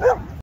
Yeah.